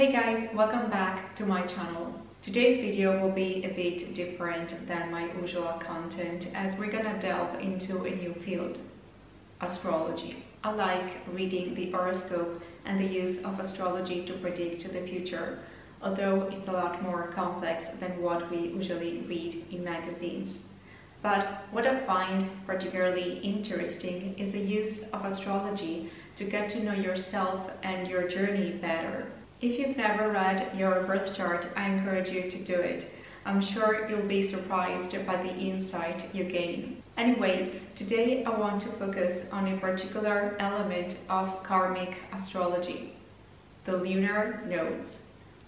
Hey guys, welcome back to my channel. Today's video will be a bit different than my usual content as we're gonna delve into a new field, astrology. I like reading the horoscope and the use of astrology to predict the future, although it's a lot more complex than what we usually read in magazines. But what I find particularly interesting is the use of astrology to get to know yourself and your journey better. If you've never read your birth chart, I encourage you to do it. I'm sure you'll be surprised by the insight you gain. Anyway, today I want to focus on a particular element of karmic astrology, the lunar nodes.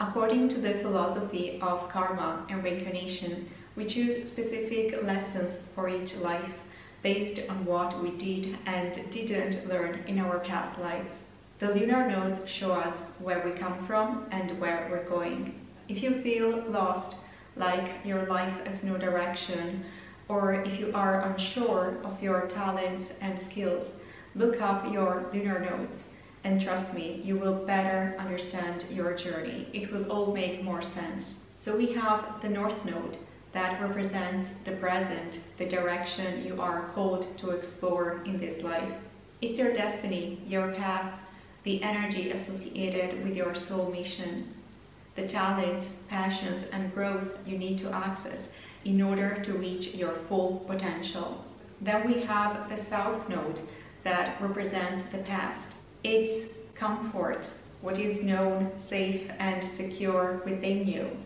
According to the philosophy of karma and reincarnation, we choose specific lessons for each life based on what we did and didn't learn in our past lives. The lunar nodes show us where we come from and where we're going. If you feel lost, like your life has no direction, or if you are unsure of your talents and skills, look up your lunar nodes and trust me, you will better understand your journey. It will all make more sense. So we have the North Node that represents the present, the direction you are called to explore in this life. It's your destiny, your path, the energy associated with your soul mission, the talents, passions, and growth you need to access in order to reach your full potential. Then we have the South Node that represents the past. It's comfort, what is known, safe, and secure within you.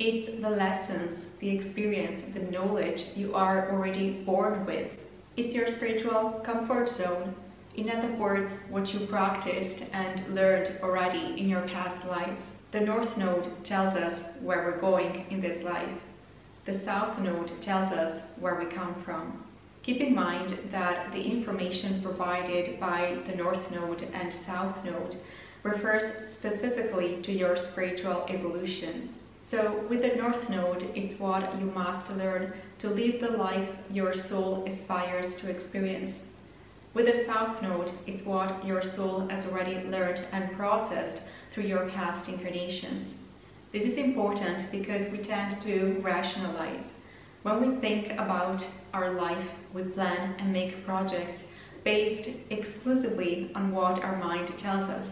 It's the lessons, the experience, the knowledge you are already born with. It's your spiritual comfort zone in other words, what you practiced and learned already in your past lives. The North Node tells us where we're going in this life. The South Node tells us where we come from. Keep in mind that the information provided by the North Node and South Node refers specifically to your spiritual evolution. So with the North Node, it's what you must learn to live the life your soul aspires to experience. With a south node, it's what your soul has already learned and processed through your past incarnations. This is important because we tend to rationalize. When we think about our life, we plan and make projects based exclusively on what our mind tells us,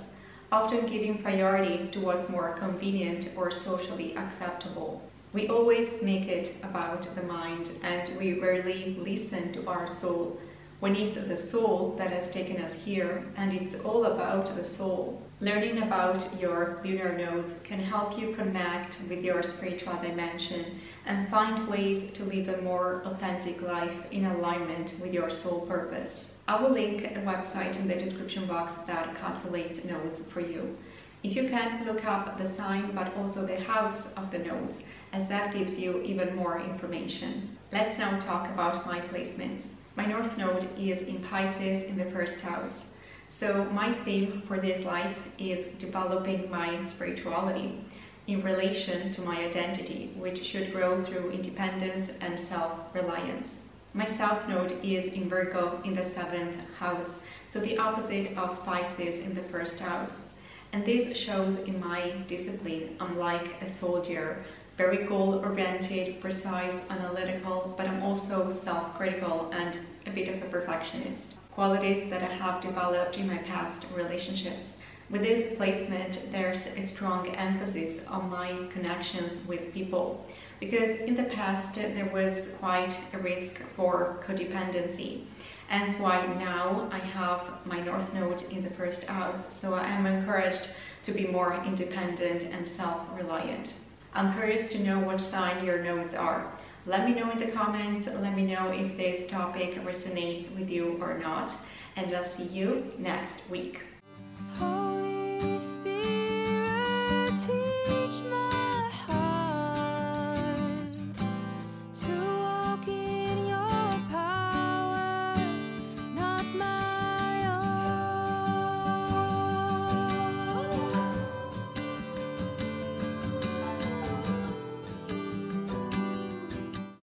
often giving priority to what's more convenient or socially acceptable. We always make it about the mind and we rarely listen to our soul when it's the soul that has taken us here and it's all about the soul. Learning about your lunar nodes can help you connect with your spiritual dimension and find ways to live a more authentic life in alignment with your soul purpose. I will link a website in the description box that calculates nodes for you. If you can, look up the sign but also the house of the nodes as that gives you even more information. Let's now talk about my placements. My North Node is in Pisces in the first house. So my theme for this life is developing my spirituality in relation to my identity, which should grow through independence and self-reliance. My South Node is in Virgo in the seventh house, so the opposite of Pisces in the first house. And this shows in my discipline, I'm like a soldier very goal-oriented, precise, analytical, but I'm also self-critical and a bit of a perfectionist. Qualities that I have developed in my past relationships. With this placement, there's a strong emphasis on my connections with people because in the past there was quite a risk for codependency. And why now I have my North Node in the first house, so I am encouraged to be more independent and self-reliant. I'm curious to know what sign your nodes are. Let me know in the comments, let me know if this topic resonates with you or not, and I'll see you next week. Holy Spirit,